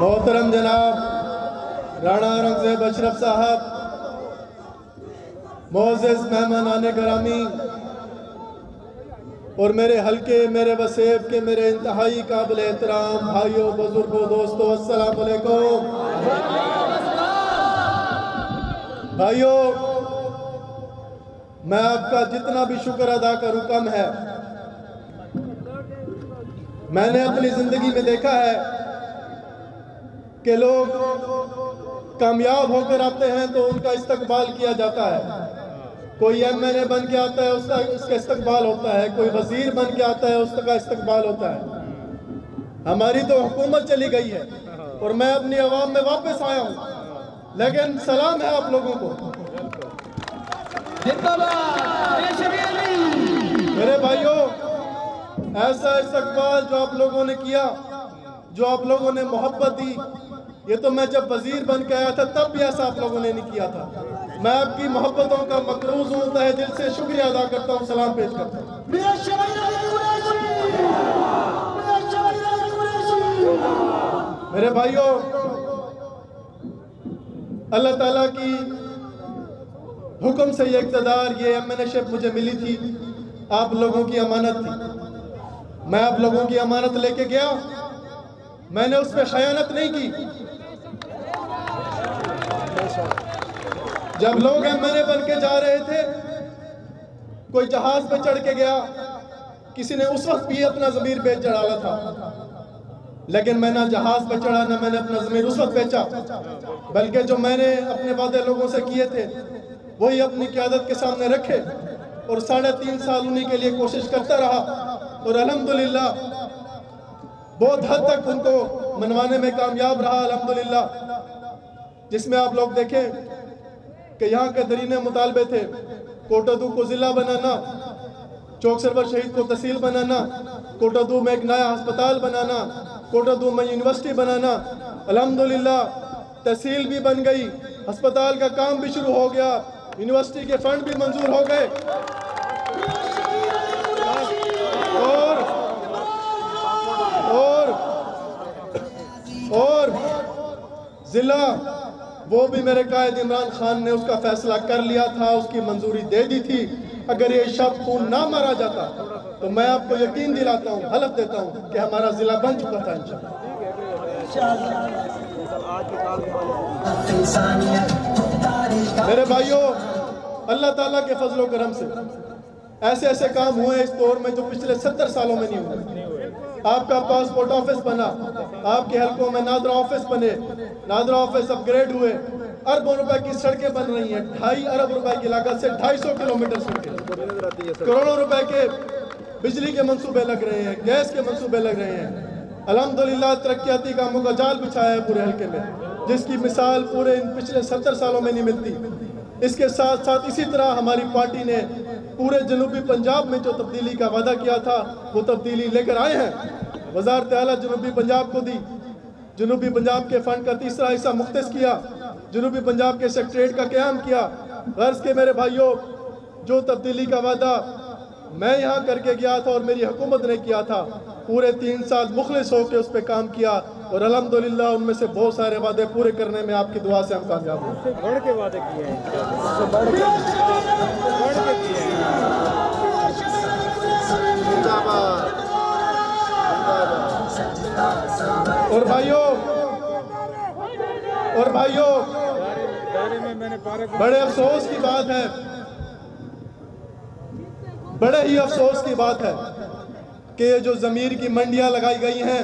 मोहतरम जनाब, राणा रंगजेब अशरफ साहब मोजिज मेहमान आने करामी, और मेरे हल्के, मेरे वसेब के, मेरे इंतहाई काबिल एहतराम भाइयों, बुज़ुर्गों, दोस्तों, अस्सलाम वालेकुम। भाइयों मैं आपका जितना भी शुक्र अदा करूँ कम है। मैंने अपनी ज़िंदगी में देखा है कि लोग कामयाब होकर आते हैं तो उनका इस्तकबाल किया जाता है। कोई एम एन ए बन के आता है, उसका उसका इस्तकबाल होता है। कोई वज़ीर बन के आता है, उसका इस्तकबाल होता है। हमारी तो हुकूमत चली गई है और मैं अपनी आवाम में वापस आया हूँ। लेकिन सलाम है आप लोगों को। मेरे भाइयों ऐसा इस्तकबाल जो आप लोगों ने किया जो आप लोगों ने मोहब्बत दी ये तो मैं जब वज़ीर बन के आया था तब भी ऐसा आप लोगों ने नहीं किया था। मैं आपकी मोहब्बतों का मकरूज हूँ तहे दिल से शुक्रिया अदा करता हूँ सलाम पेश करता हूँ। मेरे भाइयों अल्लाह ताला की हुक्म से ये इकतदार, ये एमएनएशिप मुझे मिली थी। आप लोगों की अमानत थी। मैं आप लोगों की अमानत लेके गया। मैंने उस पर खयानत नहीं की। जब लोग एम एमएनए बन के जा रहे थे, कोई जहाज़ पे चढ़ के गया, किसी ने उस वक्त भी अपना जमीर बेच चढ़ाला था। लेकिन मैं ना जहाज़ पे चढ़ा, ना मैंने अपना जमीर उस वक्त बेचा। बल्कि जो मैंने अपने वादे लोगों से किए थे वही अपनी क्यादत के सामने रखे और साढ़े तीन साल उन्हीं के लिए कोशिश करता रहा। और अल्हम्दुलिल्लाह, बहुत हद तक उनको मनवाने में कामयाब रहा अल्हम्दुलिल्लाह। जिसमें आप लोग देखें कि यहाँ के दरीने मुतालबे थे, कोटादू को ज़िला बनाना, चौक सरवर शहीद को तहसील बनाना, कोटादू में एक नया अस्पताल बनाना, कोटादू में यूनिवर्सिटी बनाना, अल्हम्दुलिल्लाह, तहसील भी बन गई, अस्पताल का काम भी शुरू हो गया। यूनिवर्सिटी के फंड भी मंजूर हो गए। और और और जिला, वो भी मेरे कायद इमरान खान ने उसका फैसला कर लिया था, उसकी मंजूरी दे दी थी। अगर ये शब्द खून ना मारा जाता तो मैं आपको यकीन दिलाता हूँ, हलफ देता हूँ कि हमारा जिला बन चुका था इंशाल्लाह। मेरे भाइयों, अल्लाह ताला के फजलो करम से। ऐसे ऐसे काम हुए इस दौर में जो पिछले सत्तर सालों में नहीं हुए। आपका पासपोर्ट ऑफ़िस बना, आपके हलकों में नादरा ऑफ़िस बने। नादरा ऑफ़िस अपग्रेड हुए। अरबों रुपए की सड़कें बन रही हैं, ढाई अरब रुपए की लागत से ढाई सौ किलोमीटर सड़कें। करोड़ों रुपए के बिजली के मंसूबे लग रहे हैं, गैस के मंसूबे लग रहे हैं। अल्हम्दुलिल्लाह, तरक्याती कामों का जाल बिछाया है पूरे हल्के में। जिसकी मिसाल पूरे इन पिछले सत्तर सालों में नहीं मिलती। इसके साथ साथ इसी तरह हमारी पार्टी ने पूरे जनूबी पंजाब में जो तब्दीली का वादा किया था, वो तब्दीली लेकर आए हैं। वजारत आला जनूबी पंजाब को दी। जनूबी पंजाब के फंड का तीसरा हिस्सा मुख्त किया। जनूबी पंजाब के सेक्रेटरीट का क्याम किया। गर्ज के मेरे भाइयों, जो तब्दीली का वादा मैं यहाँ करके गया था और मेरी हुकूमत ने किया था पूरे तीन साल मुखलिस होकर उस पर काम किया और अल्हम्दुलिल्लाह उनमें से बहुत सारे वादे पूरे करने में आपकी दुआ से हम कामयाब हुए। बढ़ के वादे किए हैं। और भाइयों और भाइयों बड़े अफसोस की बात है। बड़े ही अफसोस की बात है। कि ये जो जमीर की मंडियाँ लगाई गई हैं,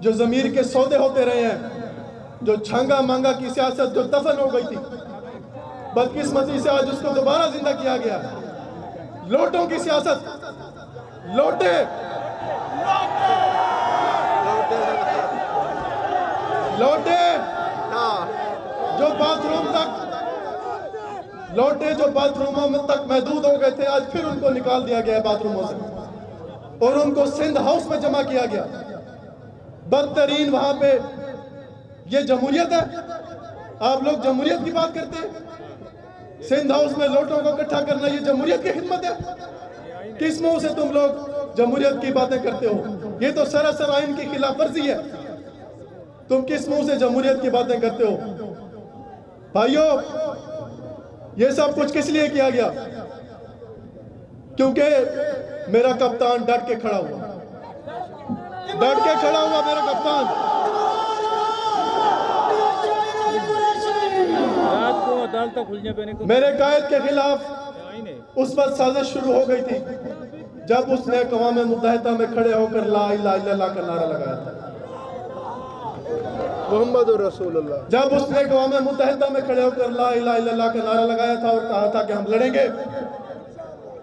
जो जमीर के सौदे होते रहे हैं, जो छांगा मांगा की सियासत जो दफन हो गई थी, बदकिस्मती से आज उसको दोबारा ज़िंदा किया गया। लोटों की सियासत, लोटे। लोटे। जो बाथरूम तक, लौटे जो बाथरूमों में तक महदूद हो गए थे, आज फिर उनको निकाल दिया गया है बाथरूमों से। और उनको सिंध हाउस में जमा किया गया। बदतरीन वहाँ पे। ये जमहूरियत है। आप लोग जमहूरियत की बात करते हैं। सिंध हाउस में लोटों को इकट्ठा करना ये जमहूरियत की खिदमत है। किस मुँह से तुम लोग जमहूरियत की बातें करते हो? ये तो सरासर आइन की खिलाफ वर्जी है। तुम किस मुँह से जमहूरियत की बातें करते हो? भाइयों, ये सब कुछ किस लिए किया गया? क्योंकि मेरा कप्तान डट के खड़ा हुआ। डट के खड़ा हुआ मेरा कप्तान। मेरे कायद के खिलाफ उस वक्त साजिश शुरू हो गई थी जब उसने कवाम मुतहदा में खड़े होकर ला इलाहा इल्लल्लाह का नारा लगाया था। मोहम्मद रसूलुल्लाह। जब उसने कवाम मुतहदा में खड़े होकर ला इलाहा इल्लल्लाह का नारा लगाया था और कहा था कि हम लड़ेंगे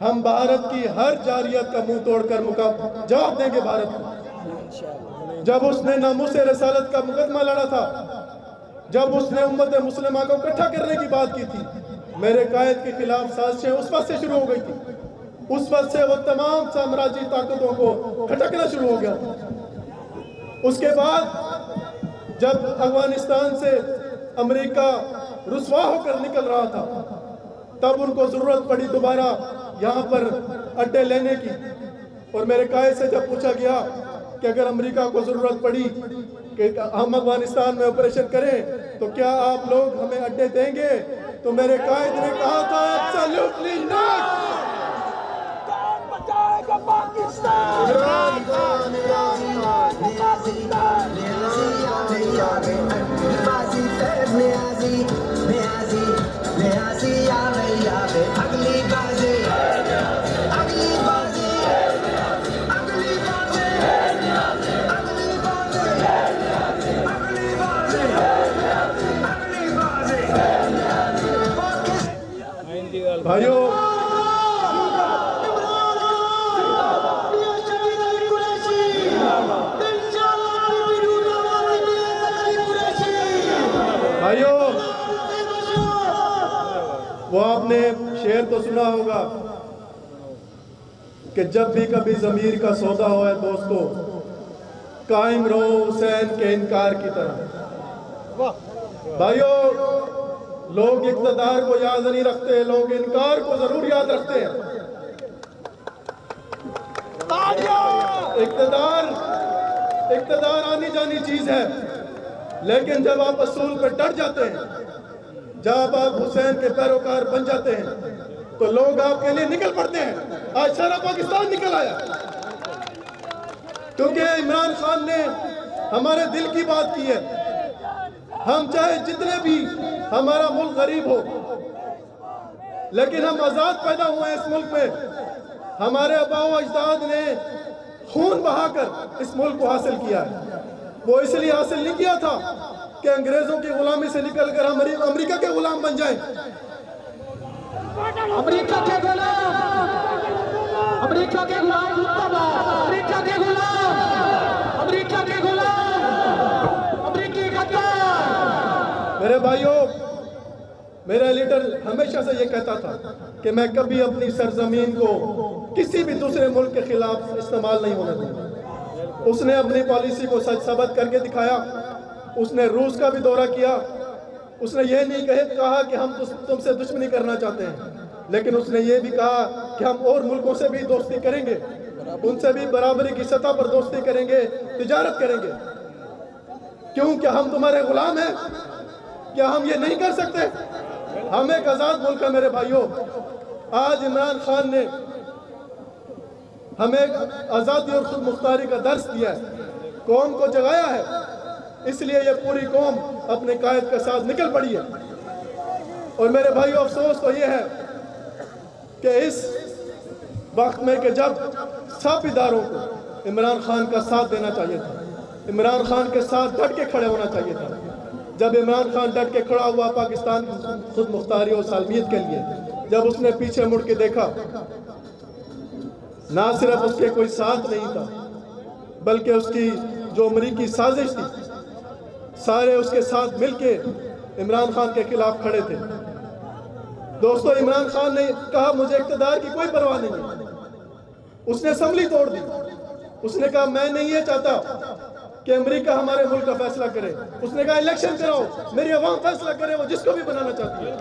हम भारत की हर जारियत का मुँह तोड़कर मुकाब जवाब देंगे भारत को। जब उसने नामूस रसालत का मुकदमा लड़ा था, जब उसने उम्मत मुसलमान को इकट्ठा करने की बात की थी, मेरे कायद के खिलाफ साजिशें उस वक्त से शुरू हो गई थी। उस वक्त से वो तमाम साम्राज्य ताकतों को खटकना शुरू हो गया उसके बाद जब अफ़गानिस्तान से अमेरिका रुसवा होकर निकल रहा था, तब उनको ज़रूरत पड़ी दोबारा यहाँ पर अड्डे लेने की। और मेरे कायद से जब पूछा गया कि अगर अमेरिका को ज़रूरत पड़ी कि हम अफ़गानिस्तान में ऑपरेशन करें तो क्या आप लोग हमें अड्डे देंगे? तो मेरे कायद ने कहा था एब्सोल्युटली नॉट पाकिस्तान। भाइयों भाइयों वो आपने शेर तो सुना होगा कि जब भी कभी जमीर का सौदा हो है दोस्तों कायम रहो हुसैन के इनकार की तरह। भाइयों लोग इकतदार को याद नहीं रखते, लोग इनकार को ज़रूर याद रखते हैं। इकतदार इकतदार आनी जानी चीज़ है, लेकिन जब आप असूल पर डट जाते हैं, जब आप हुसैन के पैरोकार बन जाते हैं तो लोग आपके लिए निकल पड़ते हैं। आज सारा पाकिस्तान निकल आया। क्योंकि इमरान खान ने हमारे दिल की बात की है। हम चाहे जितने भी हमारा मुल्क गरीब हो। लेकिन हम आज़ाद पैदा हुए हैं इस मुल्क में। हमारे अबाओ अजदाद ने खून बहाकर इस मुल्क को हासिल किया है। वो इसलिए हासिल नहीं किया था कि अंग्रेज़ों की गुलामी से निकलकर हम अमरी- अमेरिका के गुलाम बन जाएँ। अमेरिका के गुलाम। अमेरिका के गुलाम अमेरिका के गुलाम। अमेरिका के गुलाम। अमेरिकी मेरे भाइयों मेरा लीडर हमेशा से ये कहता था कि मैं कभी अपनी सरजमीन को किसी भी दूसरे मुल्क के खिलाफ इस्तेमाल नहीं होने दूँगा। उसने अपनी पॉलिसी को सच साबित करके दिखाया। उसने रूस का भी दौरा किया। उसने ये नहीं कहे, कहा कि हम तुमसे दुश्मनी करना चाहते हैं। लेकिन उसने ये भी कहा कि हम और मुल्कों से भी दोस्ती करेंगे। उनसे भी बराबरी की सतह पर दोस्ती करेंगे, तजारत करेंगे। क्यों? क्या हम तुम्हारे गुलाम हैं? क्या हम ये नहीं कर सकते? हम एक आज़ाद मुल्क है मेरे भाइयों, आज इमरान खान ने हमें आज़ादी और खुद मुख्तारी का दर्श दिया है। कौम को जगाया है। इसलिए ये पूरी कौम अपने कायद के साथ निकल पड़ी है। और मेरे भाइयों, अफसोस तो ये है कि इस वक्त में कि जब सब इदारों को इमरान खान का साथ देना चाहिए था, इमरान खान के साथ डट के खड़े होना चाहिए था जब इमरान खान डट के खड़ा हुआ पाकिस्तान की खुद मुख्तारी और सालमियत के लिए, जब उसने पीछे मुड़ के देखा, ना सिर्फ़ उसके कोई साथ नहीं था, बल्कि उसकी जो अमरीकी साजिश थी, सारे उसके साथ मिलके इमरान खान के खिलाफ खड़े थे। दोस्तों, इमरान खान ने कहा, मुझे इकतदार की कोई परवाह नहीं है। उसने असम्बली तोड़ दी। उसने कहा, मैं नहीं ये चाहता कि अमेरिका हमारे मुल्क का फैसला करे। उसने कहा, इलेक्शन कराओ। मेरी अवाम फैसला करे वो जिसको भी बनाना चाहती है।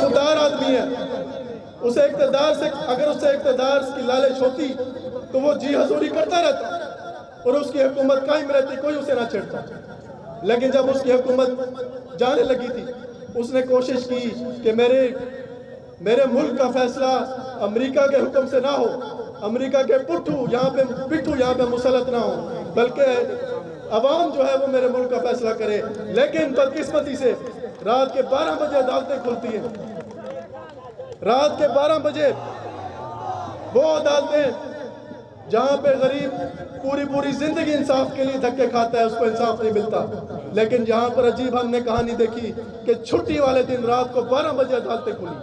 खुदार आदमी है। उसे इकतदार से, अगर उसे इकतदार की लालच होती तो वो जी हजूरी करता रहता और उसकी हुकूमत कायम रहती, कोई उसे ना छेड़ता। लेकिन जब उसकी हुकूमत जाने लगी थी उसने कोशिश की कि मेरे मेरे मुल्क का फैसला अमेरिका के हुक्म से ना हो। अमेरिका के पुट्ठू यहाँ पे, पिट्ठू यहाँ पे मुसलत ना हो। बल्कि अवाम जो है वो मेरे मुल्क का फैसला करे। लेकिन बदकिस्मती से रात के 12 बजे अदालतें खुलती हैं। रात के 12 बजे वो अदालतें जहाँ पे गरीब पूरी पूरी ज़िंदगी इंसाफ के लिए धक्के खाता है, उसको इंसाफ नहीं मिलता। लेकिन जहाँ पर अजीब हमने कहानी देखी कि छुट्टी वाले दिन रात को 12 बजे अदालतें खुली।